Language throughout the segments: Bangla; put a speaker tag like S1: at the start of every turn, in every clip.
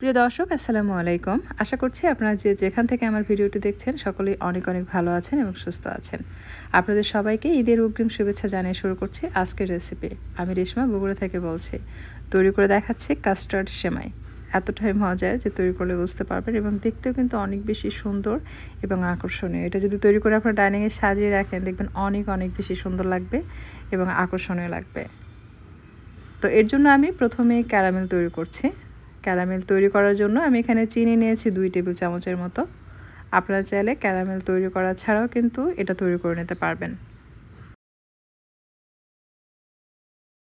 S1: প্রিয় দর্শক, আসসালামু আলাইকুম। আশা করছি আপনারা যে যেখান থেকে আমার ভিডিওটি দেখছেন, সকলেই অনেক অনেক ভালো আছেন এবং সুস্থ আছেন। আপনাদের সবাইকে ঈদের অগ্রিম শুভেচ্ছা জানিয়ে শুরু করছি আজকের রেসিপি আমি রেশমা, বগুড়া থেকে বলছি। তৈরি করে দেখাচ্ছি কাস্টার্ড সেমাই। এতটাই মজার যে তৈরি করলে বুঝতে পারবেন এবং দেখতেও কিন্তু অনেক বেশি সুন্দর এবং আকর্ষণীয়। এটা যদি তৈরি করে আপনার ডাইনিংয়ে সাজিয়ে রাখেন, দেখবেন অনেক অনেক বেশি সুন্দর লাগবে এবং আকর্ষণীয় লাগবে। তো এর জন্য আমি প্রথমে ক্যারামেল তৈরি করছি। ক্যারামেল তৈরি করার জন্য আমি এখানে চিনি নিয়েছি দুই টেবিল চামচের মতো। আপনারা চাইলে ক্যারামেল তৈরি করা ছাড়াও কিন্তু এটা তৈরি করে নিতে পারবেন।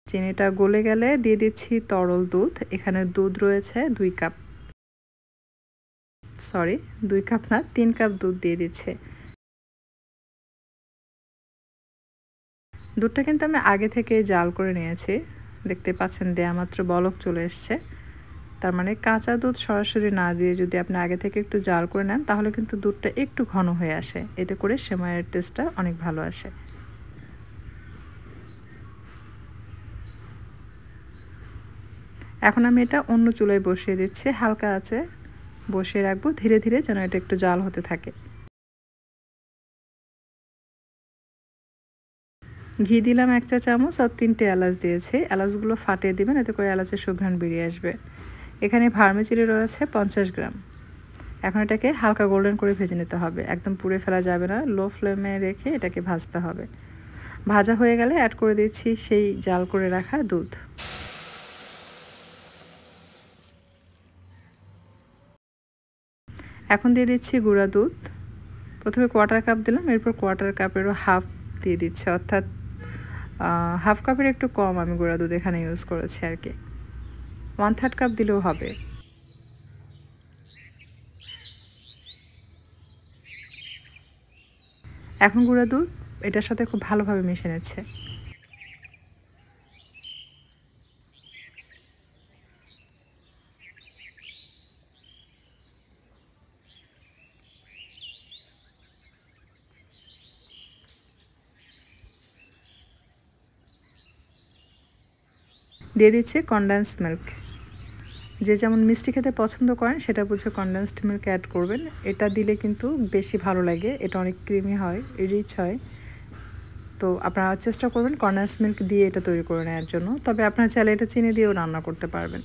S1: চিনিটা গলে গেলে দিয়ে দিচ্ছি তরল দুধ, এখানে দুধ রয়েছে দুই কাপ। সরি, দুই কাপ না, তিন কাপ দুধ দিয়ে দিচ্ছে। দুধটা কিন্তু আমি আগে থেকে জাল করে নিয়েছি। দেখতে পাচ্ছেন দেয়া মাত্র বলক চলে এসছে। তার মানে কাঁচা দুধ সরাসরি না দিয়ে যদি আপনি আগে থেকে একটু জাল করে নেন, তাহলে কিন্তু দুধটা একটু ঘন হয়ে আসে। এতে করে সেমাইয়ের টেস্টটা অনেক ভালো আসে। এখন আমি এটা অন্য চুলায় বসিয়ে দিচ্ছি। হালকা আছে, বসিয়ে রাখব। ধীরে ধীরে যেন এটা একটু জাল হতে থাকে। ঘি দিলাম এক চা চামচ আর তিনটে এলাচ দিয়েছি। এলাচগুলো ফাটিয়ে দিবেন, এতে করে এলাচের সুঘ্রাণ বেরিয়ে আসবে। এখানে ভার্মিচিলি রয়েছে পঞ্চাশ গ্রাম। এখন এটাকে হালকা গোল্ডেন করে ভেজে নিতে হবে। একদম পুড়ে ফেলা যাবে না, লো ফ্লেমে রেখে এটাকে ভাজতে হবে। ভাজা হয়ে গেলে অ্যাড করে দিচ্ছি সেই জাল করে রাখা দুধ। এখন দিয়ে দিচ্ছি গুঁড়া দুধ। প্রথমে কোয়ার্টার কাপ দিলাম, এরপর কোয়ার্টার কাপেরও হাফ দিয়ে দিচ্ছে। অর্থাৎ হাফ কাপের একটু কম আমি গুঁড়া দুধ এখানে ইউজ করেছি আর কি। ওয়ান থার্ড কাপ দিলেও হবে। এখন গুঁড়া দুধ এটার সাথে খুব ভালোভাবে মিশে নিচ্ছে। দিয়ে দিচ্ছে কনডেন্স মিল্ক যে যেমন মিষ্টি খেতে পছন্দ করেন, সেটা বুঝে কনডেন্সড মিল্ক অ্যাড করবেন। এটা দিলে কিন্তু বেশি ভালো লাগে। এটা অনেক ক্রিমি হয় রিচ হয়। তো আপনারা চেষ্টা করবেন কনডেন্স মিল্ক দিয়ে এটা তৈরি করে নেওয়ার জন্য। তবে আপনারা চাইলে এটা চিনি দিয়েও রান্না করতে পারবেন।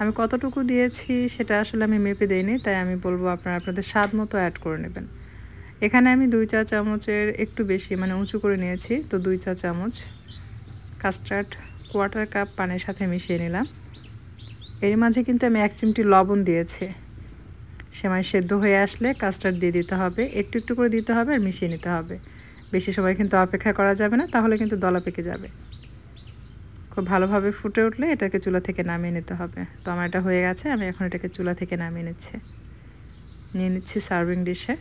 S1: আমি কতটুকু দিয়েছি সেটা আসলে আমি মেপে দিইনি, তাই আমি বলব আপনারা আপনাদের স্বাদ মতো অ্যাড করে নেবেন। এখানে আমি দুই চা চামচের একটু বেশি মানে উঁচু করে নিয়েছি। তো দুই চা চামচ কাস্টার্ড কোয়ার্টার কাপ পানির সাথে মিশিয়ে নিলাম। এর মাঝে কিন্তু আমি এক চিমটি লবণ দিয়েছি। সেমাই সেদ্ধ হয়ে আসলে কাস্টার্ড দিয়ে দিতে হবে, একটু একটু করে দিতে হবে আর মিশিয়ে নিতে হবে। বেশি সময় কিন্তু অপেক্ষা করা যাবে না, তাহলে কিন্তু দলা পেকে যাবে। খুব ভালোভাবে ফুটে উঠলে এটাকে চুলা থেকে নামিয়ে নিতে হবে। তো আমার এটা হয়ে গেছে, আমি এখন এটাকে চুলা থেকে নামিয়ে নিচ্ছি। নিয়ে নিচ্ছি সার্ভিং ডিশে।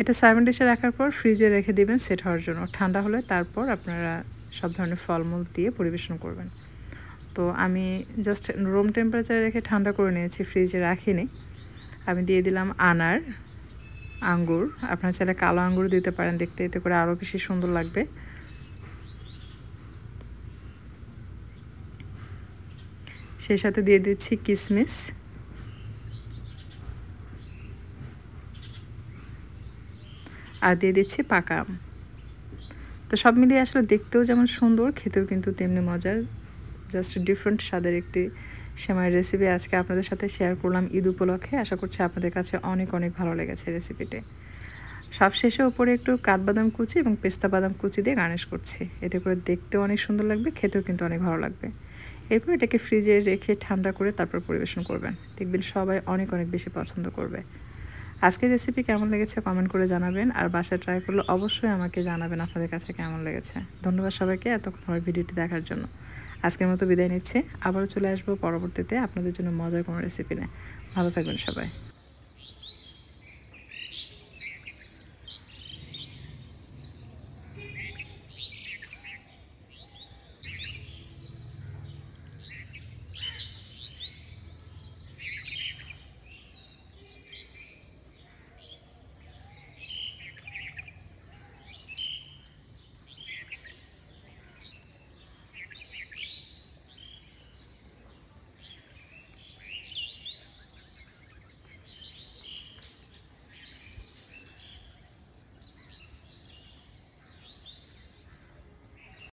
S1: এটা সার্ভিং ডিশে রাখার পর ফ্রিজে রেখে দিবেন, সেট হওয়ার জন্য। ঠান্ডা হলে তারপর আপনারা সব ধরনের ফলমূল দিয়ে পরিবেশন করবেন। তো আমি জাস্ট রুম টেম্পারেচারে রেখে ঠান্ডা করে নিয়েছি, ফ্রিজে রাখিনি। আমি দিয়ে দিলাম আনার আঙ্গুর। আপনারা চাইলে কালো আঙ্গুর দিতে পারেন, দেখতে এতে করে আরও বেশি সুন্দর লাগবে। সেই সাথে দিয়ে দিচ্ছি কিসমিস। আর দিয়ে দিচ্ছি পাকা আম। তো সব মিলিয়ে আসলে দেখতেও যেমন সুন্দর, খেতেও কিন্তু তেমনি মজার। জাস্ট ডিফারেন্ট স্বাদের একটি সেমাইয়ের রেসিপি আজকে আপনাদের সাথে শেয়ার করলাম ঈদ উপলক্ষে। আশা করছি আপনাদের কাছে অনেক অনেক ভালো লেগেছে রেসিপিটি সব শেষে ওপরে একটু কাঠবাদাম কুচি এবং পেস্তা বাদাম কুচি দিয়ে গার্নিশ করছি। এতে করে দেখতেও অনেক সুন্দর লাগবে, খেতেও কিন্তু অনেক ভালো লাগবে। এরপর এটাকে ফ্রিজে রেখে ঠান্ডা করে তারপর পরিবেশন করবেন। দেখবেন সবাই অনেক অনেক বেশি পছন্দ করবে। আজকের রেসিপি কেমন লেগেছে কমেন্ট করে জানাবেন। আর বাসায় ট্রাই করলে অবশ্যই আমাকে জানাবেন আপনাদের কাছে কেমন লেগেছে। ধন্যবাদ সবাইকে এতক্ষণ আমার ভিডিওটি দেখার জন্য। আজকের মতো বিদায় নিচ্ছি। আবারও চলে আসব পরবর্তীতে আপনাদের জন্য মজার কোনো রেসিপি নেই ভালো থাকবেন সবাই।